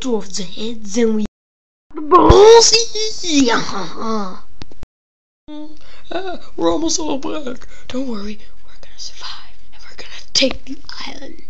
the heads and we the balls. Uh, we're almost all back. Don't worry, we're gonna survive and we're gonna take the island.